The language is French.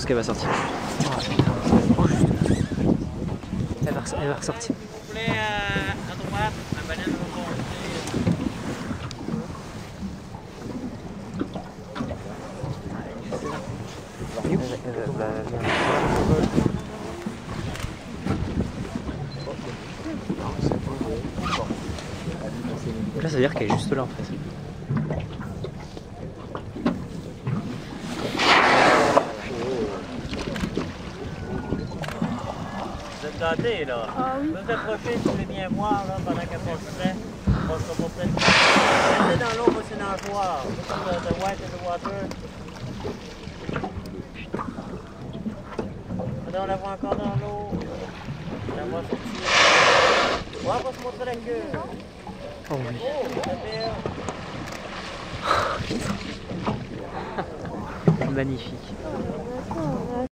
pense qu'elle va sortir. Ah, putain. Oh, juste. Elle va, elle va ressortir. Vous voulez à droite, la va- Là, ça veut dire qu'elle est juste là en fait. Vous êtes gâtés là. Ah oui. Vous vous approchez, vous voulez bien voir là, pendant qu'elle passe près. On va. Restez dans l'eau, moi c'est nageoire. Look at the, the white the water. Attends, on la voit encore dans l'eau. On la voit sortir. Ouais, on va se montrer la queue. Oh oui. Oh, la. Magnifique. Attends,